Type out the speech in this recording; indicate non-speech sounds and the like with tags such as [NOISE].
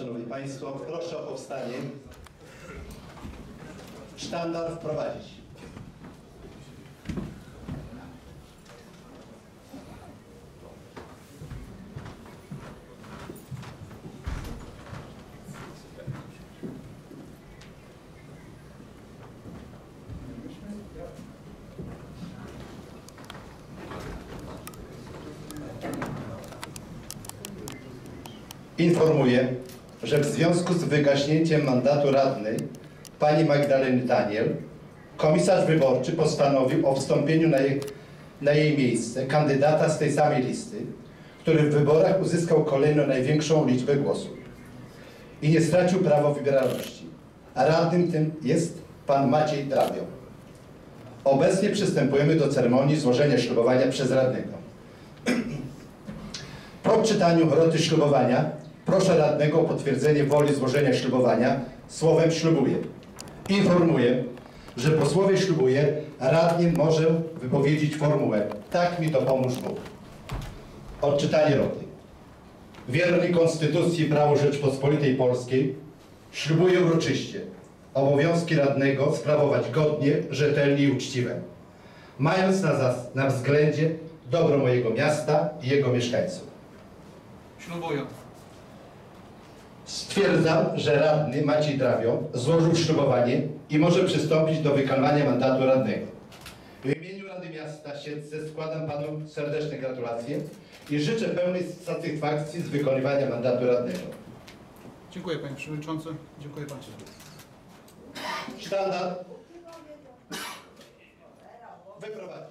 Szanowni Państwo, proszę o powstanie. Sztandar wprowadzić. Informuję, że w związku z wygaśnięciem mandatu radnej pani Magdaleny Daniel, komisarz wyborczy postanowił o wstąpieniu na jej, na jej miejsce kandydata z tej samej listy, który w wyborach uzyskał kolejno największą liczbę głosów i nie stracił prawa wybieralności. A radnym tym jest pan Maciej Drabio. Obecnie przystępujemy do ceremonii złożenia ślubowania przez radnego. [CLEARS THROAT] Po odczytaniu roty ślubowania proszę radnego o potwierdzenie woli złożenia ślubowania słowem ślubuję. Informuję, że po słowie ślubuję radny może wypowiedzieć formułę tak mi dopomóż Bóg. Odczytanie roty. Wierny Konstytucji prawu Rzeczpospolitej Polskiej ślubuję uroczyście obowiązki radnego sprawować godnie, rzetelnie i uczciwie, mając na, na względzie dobro mojego miasta i jego mieszkańców. Ślubuję. Stwierdzam, że radny Maciej Drawio złożył ślubowanie i może przystąpić do wykonywania mandatu radnego. W imieniu Rady Miasta Siedlce składam panu serdeczne gratulacje i życzę pełnej satysfakcji z wykonywania mandatu radnego. Dziękuję Panie Przewodniczący. Dziękuję Państwu. Sztandar wyprowadzić.